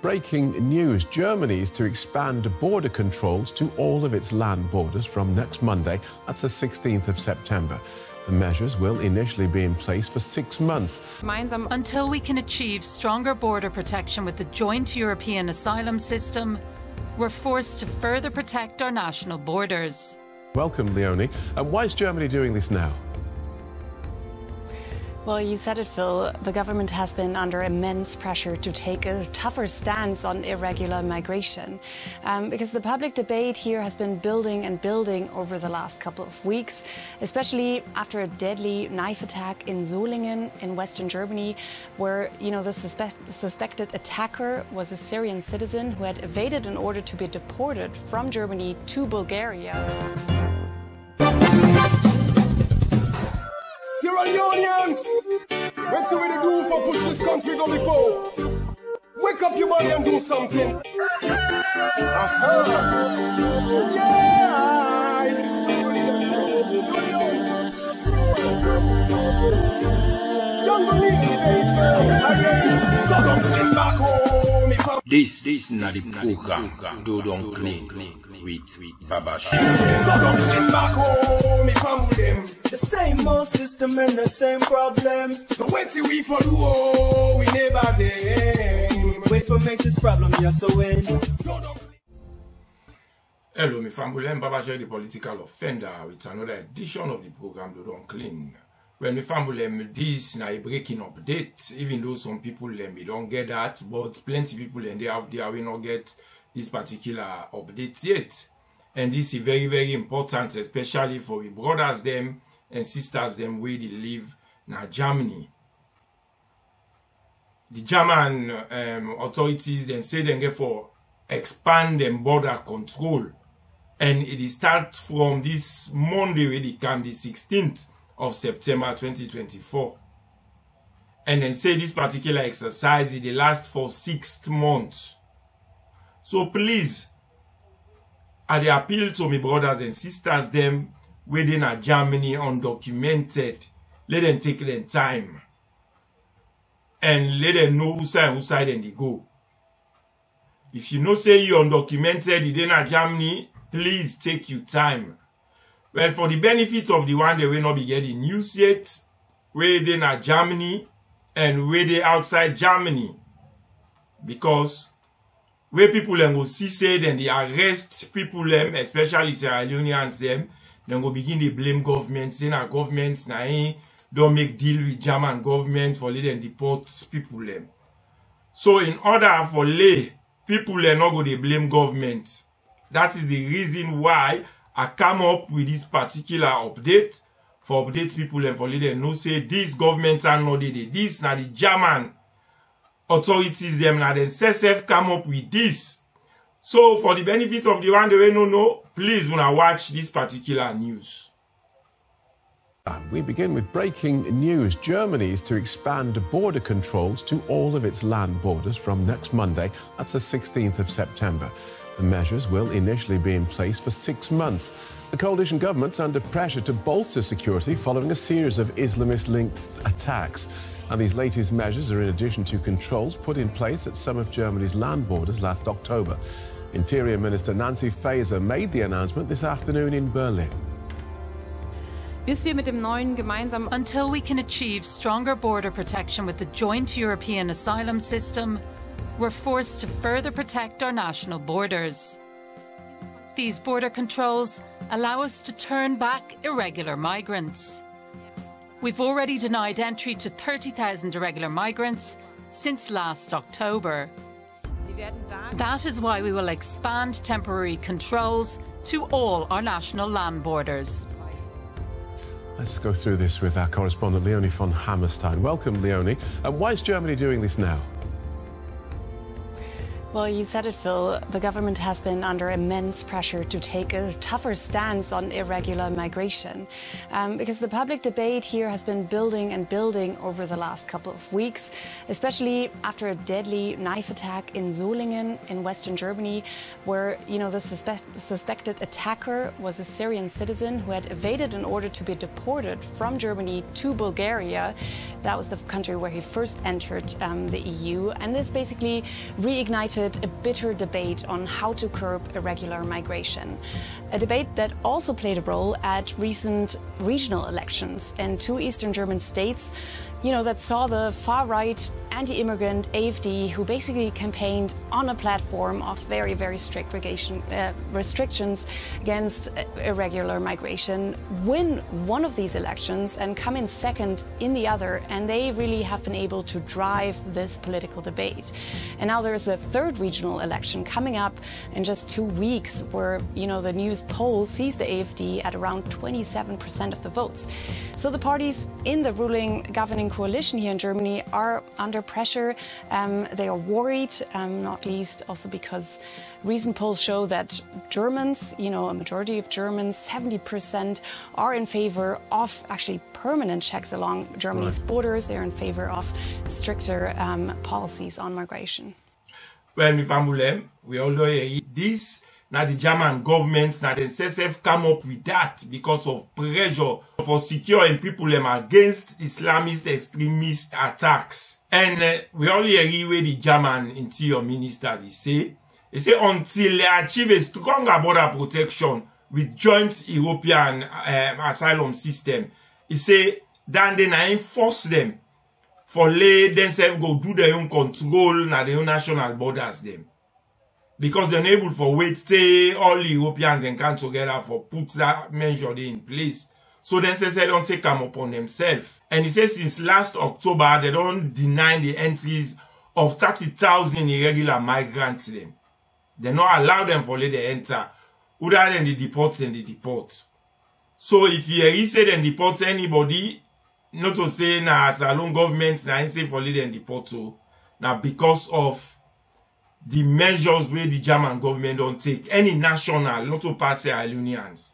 Breaking news Germany is to expand border controls to all of its land borders from next Monday. That's the 16th of September. The measures will initially be in place for six months. Until we can achieve stronger border protection with the joint European asylum system, we're forced to further protect our national borders. Welcome, Leonie. And why is Germany doing this now? Well, you said it, Phil. The government has been under immense pressure to take a tougher stance on irregular migration um, because the public debate here has been building and building over the last couple of weeks, especially after a deadly knife attack in Solingen in western Germany, where, you know, the suspe suspected attacker was a Syrian citizen who had evaded an order to be deported from Germany to Bulgaria. Let's see what they do for push this country go before. Wake up your body and do something. Uh-huh. Yeah! This is not the program Doe Don Clin with Baba Shah. back home, if I'm with them. The same old system and the same problem. So wait till we for do, oh, we never them. Wait for make this problem, yeah, so when. Hello, my family. I'm Baba Shah, the political offender, with another edition of the program Do Don't Clean. When my family, um, this na a breaking update, even though some people um, they don't get that, but plenty people and they out there will not get this particular update yet. And this is very, very important, especially for the brothers them and sisters them where they live now Germany. The German um, authorities then say they get for expand them border control. And it starts from this Monday where come the 16th of September 2024. And then say this particular exercise is the last for six months. So please, I appeal to my brothers and sisters them within a Germany undocumented. Let them take their time. And let them know who side who side and they go. If you know say you undocumented within a Germany, please take your time. Well, for the benefit of the one that will not be getting news yet, where they in Germany and where they outside Germany. Because Where people dem go see say dem they arrest people them, especially sierra leoneans them, then go begin to blame government say na governments na im don make deal with german government for lay dem deport people them. so in order for lay people dem not go dey blame government that is the reason why i come up with this particular update for update people dem for lay dem know say dis government are not dey there dis na the german authorities them now then CSF come up with this. So for the benefit of the one they no know, please wanna watch this particular news. We begin with breaking news. Germany is to expand border controls to all of its land borders from next Monday. That's the 16th of September. The measures will initially be in place for six months. The coalition government's under pressure to bolster security following a series of Islamist linked attacks. And these latest measures are in addition to controls put in place at some of Germany's land borders last October. Interior Minister Nancy Faeser made the announcement this afternoon in Berlin. bis wir mit dem neuen gemeinsamen Until we can achieve stronger border protection with the joint European asylum system, we're forced to further protect our national borders. These border controls allow us to turn back irregular migrants. We've already denied entry to 30,000 irregular migrants since last October. That is why we will expand temporary controls to all our national land borders. Let's go through this with our correspondent Leonie von Hammerstein. Welcome, Leonie. And why is Germany doing this now? Well, you said it, Phil. The government has been under immense pressure to take a tougher stance on irregular migration um, because the public debate here has been building and building over the last couple of weeks, especially after a deadly knife attack in Solingen in western Germany, where, you know, the suspe suspected attacker was a Syrian citizen who had evaded an order to be deported from Germany to Bulgaria. That was the country where he first entered um, the EU. And this basically reignited a bitter debate on how to curb irregular migration. A debate that also played a role at recent regional elections in two eastern German states you know, that saw the far right anti immigrant AFD, who basically campaigned on a platform of very, very strict uh, restrictions against uh, irregular migration, win one of these elections and come in second in the other. And they really have been able to drive this political debate. And now there's a third regional election coming up in just two weeks, where, you know, the news poll sees the AFD at around 27% of the votes. So the parties in the ruling governing coalition here in Germany are under pressure. Um, they are worried, um, not least also because recent polls show that Germans, you know, a majority of Germans, 70%, are in favor of actually permanent checks along Germany's right. borders. They're in favor of stricter um, policies on migration. Well, Mifambulem, we all know this now the German government, now the SSF come up with that because of pressure for securing people against Islamist extremist attacks. And uh, we only agree with the German interior minister, they say. They say until they achieve a stronger border protection with joint European um, asylum system, he say, then they now enforce them for lay themselves go do their own control na their own national borders them because they're able for wait say all Europeans and come together for put that measure in place. So then say they don't take them upon themselves. And he says since last October, they don't deny the entries of 30,000 irregular migrants them. They not allow them for let they enter. Other than the deport and the deport. So if you say them deport anybody, not to say na as alone government na say for let them deport so. Now because of the measures where the German government don't take, any national, not to pass their unions.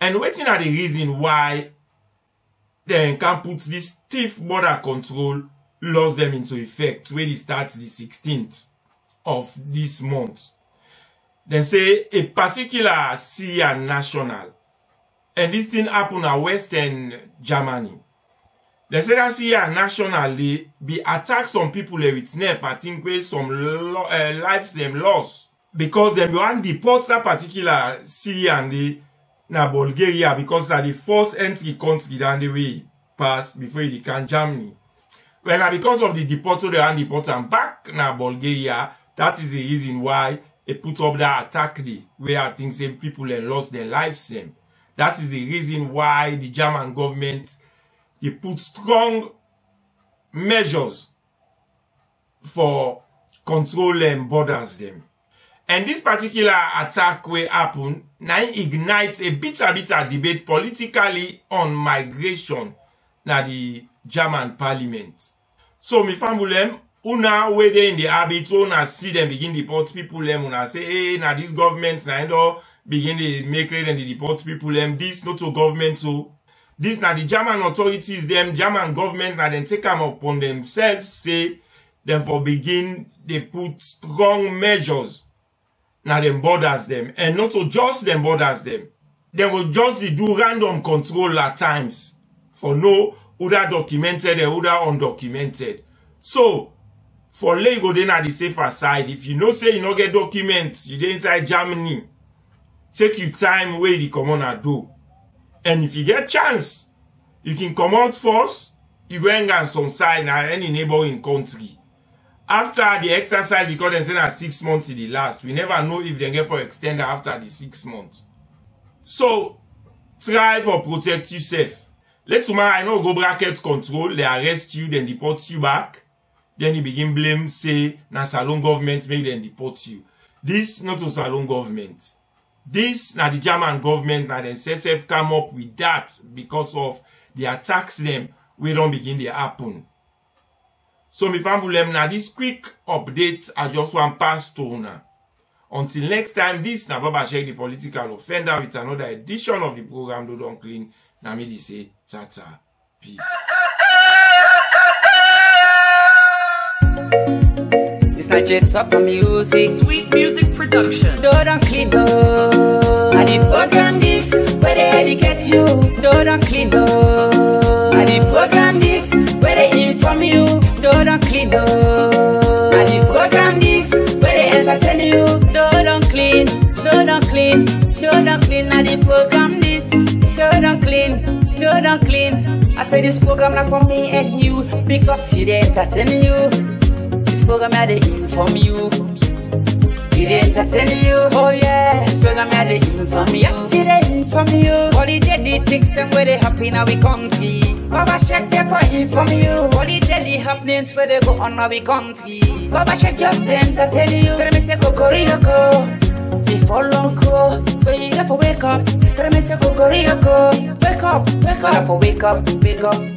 And waiting are the reason why they can put this stiff border control laws them into effect when it starts the 16th of this month. Then say a particular Syrian national, and this thing happened at Western Germany. They say that here nationally be attack some people with knife. I think where some lo uh, lives them lost because them want deport that particular Syria and the na Bulgaria because that the first entry country down the way pass before they can Germany. Well, now because of the deport, they want deport them back na Bulgaria. That is the reason why they put up that attack day where I think some people lost their lives them. That is the reason why the German government he put strong measures for controlling borders them. And this particular attack will happen now ignites a bitter bitter debate politically on migration na the German parliament. So mi fambulem, una wey dey in the habit, una see them begin deport people them, una say, hey, na this government na endo begin dey make them deport people them. This not to government so This na the German authorities, them German government, na them take them upon themselves, say, them for begin, they put strong measures na them borders them. And not to just them borders them. They will just do random control at times for no other documented and other undocumented. So, for Lego, then at the safer side, if you know say you no get documents, you dey inside Germany, take your time where the commoner do. And if you get chance, you can come out first, you go and some side na any neighboring country. After the exercise, because they say that six months is the last, we never know if they get for extend after the six months. So, try for protect yourself. Let tomorrow I know go bracket control, they arrest you, then deport you back. Then you begin blame, say, na salon government make them deport you. This not a salon government. This na the German government na the SSF come up with that because of the attacks them we don't begin to happen. So mi fambulem na dis quick update I just wan pass to una. Until next time, this na Baba Shek the Political Offender with another edition of the program Do Don Clean. Na me di say, ta-ta, peace. This night jets up music. Sweet music production. Do Don Clean up. The program this, where they educate you. Do Don Clean up. And the program this, where they inform you. Do Don Clean up. And the program this, where they entertain you. Do Don Clean, Do Don Clean, Do Don Clean. And the program this, Do Don Clean, Do Don Clean. I say this program not for me and you, because it entertain you. This program to inform you. It entertain you, oh yeah. This program had to inform you. Yes, it inform you. All the daily things them where they happen in our country. Babasheq there for inform you. All the daily happenings where they go on our country. Babasheq just entertain you. Tell me say kokoriko. Before long go, so you have to wake up. Tell me say kokoriko. Wake up, wake up. For wake up, wake up.